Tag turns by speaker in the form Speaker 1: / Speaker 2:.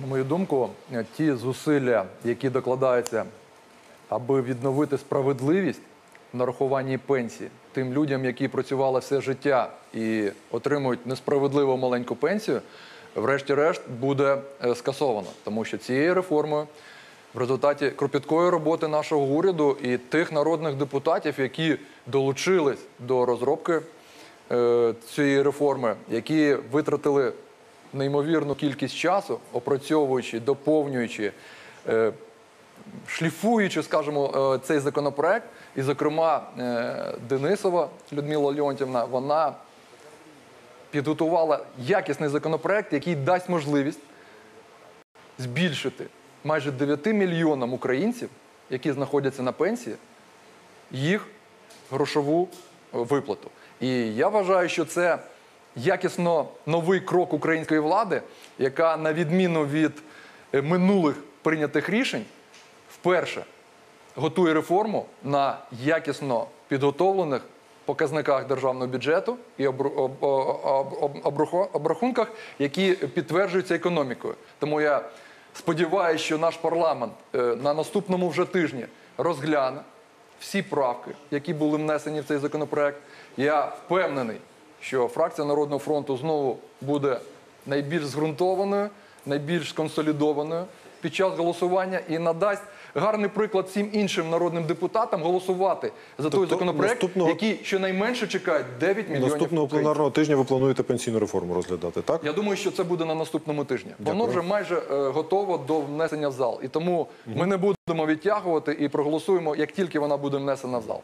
Speaker 1: На мою думку, ті зусилля, які докладаються, аби відновити справедливість в нарахуванні пенсії тим людям, які працювали все життя і отримують несправедливо маленьку пенсію, врешті-решт буде е, скасовано. Тому що цією реформою в результаті кропіткої роботи нашого уряду і тих народних депутатів, які долучились до розробки е, цієї реформи, які витратили неймовірну кількість часу, опрацьовуючи, доповнюючи, е, шліфуючи, скажімо, е, цей законопроект. І, зокрема, е, Денисова Людмила Леонтівна, вона підготувала якісний законопроект, який дасть можливість збільшити майже 9 мільйонам українців, які знаходяться на пенсії, їх грошову виплату. І я вважаю, що це якісно новий крок української влади, яка, на відміну від е, минулих прийнятих рішень, вперше готує реформу на якісно підготовлених показниках державного бюджету і обрахунках, які підтверджуються економікою. Тому я сподіваюся, що наш парламент е, на наступному вже тижні розгляне всі правки, які були внесені в цей законопроект. Я впевнений, що фракція Народного фронту знову буде найбільш зґрунтованою, найбільш консолідованою під час голосування і надасть гарний приклад всім іншим народним депутатам голосувати за той
Speaker 2: Тобто
Speaker 1: законопроект,
Speaker 2: наступного-
Speaker 1: який щонайменше чекають 9 мільйонів
Speaker 2: Наступного
Speaker 1: українців.
Speaker 2: пленарного тижня ви плануєте пенсійну реформу розглядати, так?
Speaker 1: Я думаю, що це буде на наступному тижні. Воно
Speaker 2: Дякую.
Speaker 1: вже майже е, готово до внесення в зал. І тому ми не будемо відтягувати і проголосуємо, як тільки вона буде внесена в зал.